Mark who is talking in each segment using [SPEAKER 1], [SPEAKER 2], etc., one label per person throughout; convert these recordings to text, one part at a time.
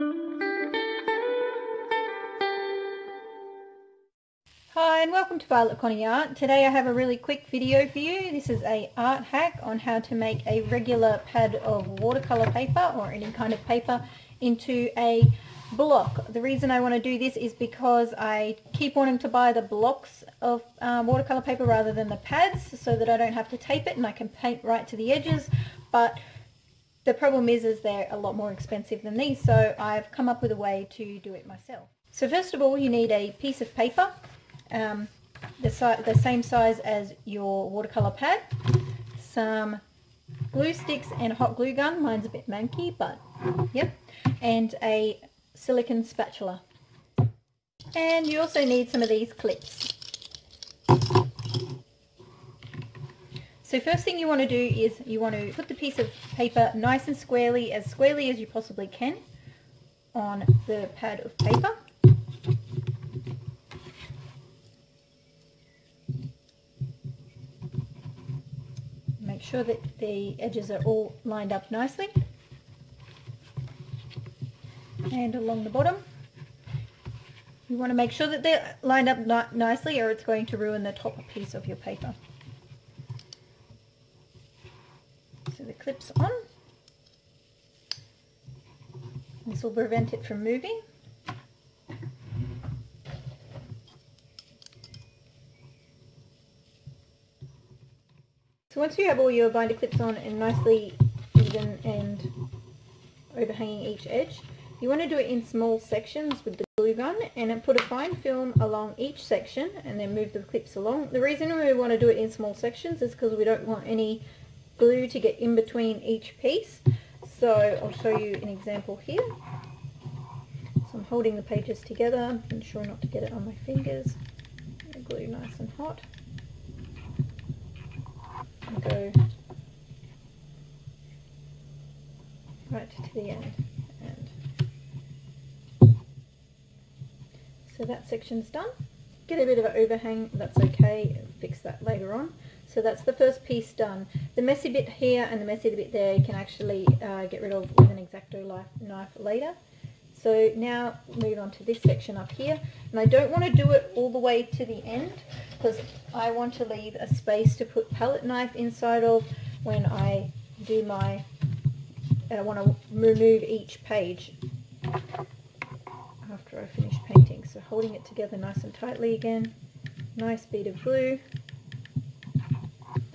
[SPEAKER 1] Hi and welcome to Violet Connie Art. Today I have a really quick video for you. This is a art hack on how to make a regular pad of watercolor paper or any kind of paper into a block. The reason I want to do this is because I keep wanting to buy the blocks of uh, watercolor paper rather than the pads so that I don't have to tape it and I can paint right to the edges but the problem is is they're a lot more expensive than these so I've come up with a way to do it myself. So first of all you need a piece of paper um, the, si the same size as your watercolor pad, some glue sticks and a hot glue gun, mine's a bit manky but yep, and a silicon spatula. And you also need some of these clips. So first thing you want to do is you want to put the piece of paper nice and squarely, as squarely as you possibly can on the pad of paper. Make sure that the edges are all lined up nicely. And along the bottom. You want to make sure that they're lined up nicely or it's going to ruin the top piece of your paper. So the clip's on. This will prevent it from moving. So once you have all your binder clips on and nicely even and overhanging each edge, you want to do it in small sections with the glue gun and then put a fine film along each section and then move the clips along. The reason we want to do it in small sections is because we don't want any glue to get in between each piece. So I'll show you an example here. So I'm holding the pages together, ensure not to get it on my fingers. Glue nice and hot And go right to the end. And so that section's done. Get a bit of an overhang, that's okay, fix that later on. So that's the first piece done. The messy bit here and the messy bit there you can actually uh, get rid of with an X-Acto knife later. So now move on to this section up here. And I don't want to do it all the way to the end because I want to leave a space to put palette knife inside of when I do my, I want to remove each page after I finish painting. So holding it together nice and tightly again, nice bead of glue,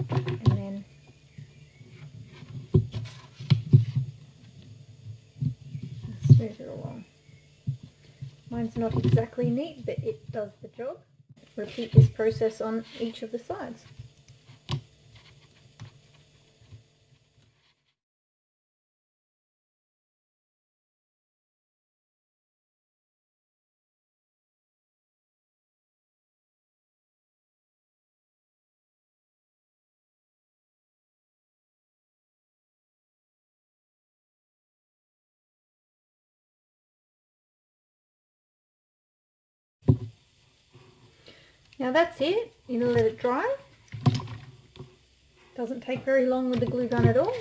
[SPEAKER 1] and then smooth it along. Mine's not exactly neat, but it does the job. Repeat this process on each of the sides. Now that's it. You let it dry. Doesn't take very long with the glue gun at all.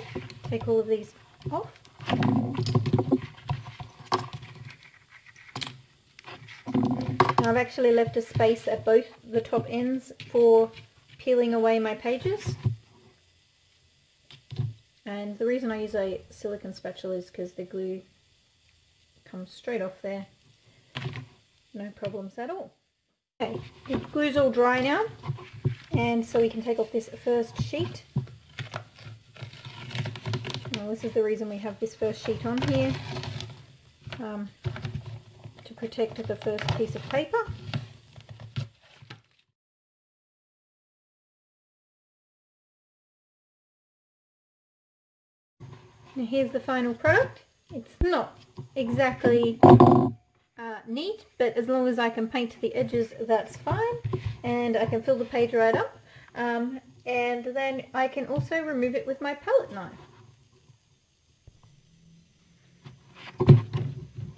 [SPEAKER 1] Take all of these off. Now I've actually left a space at both the top ends for peeling away my pages. And the reason I use a silicone spatula is because the glue comes straight off there. No problems at all. Okay, the glue's all dry now, and so we can take off this first sheet. Now this is the reason we have this first sheet on here, um, to protect the first piece of paper. Now here's the final product. It's not exactly uh, neat, but as long as I can paint the edges, that's fine. And I can fill the page right up. Um, and then I can also remove it with my palette knife.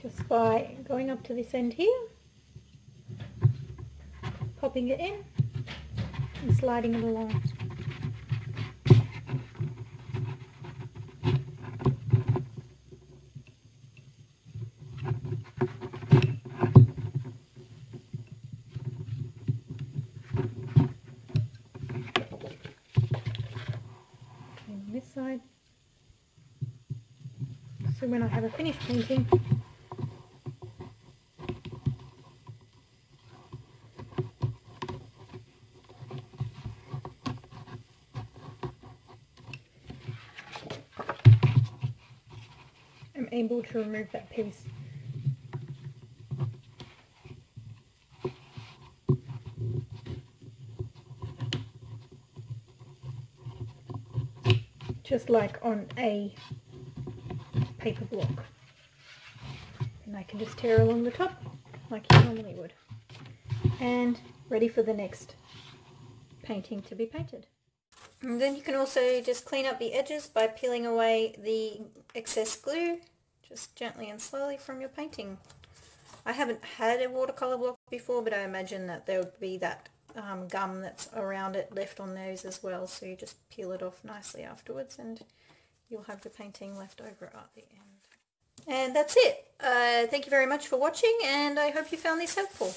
[SPEAKER 1] Just by going up to this end here, popping it in, and sliding it along. So when I have a finished painting. I'm able to remove that piece. Just like on a paper block. And I can just tear along the top like you normally would. And ready for the next painting to be painted. And then you can also just clean up the edges by peeling away the excess glue just gently and slowly from your painting. I haven't had a watercolor block before but I imagine that there would be that um, gum that's around it left on those as well so you just peel it off nicely afterwards and you'll have the painting left over at the end. And that's it. Uh, thank you very much for watching and I hope you found this helpful.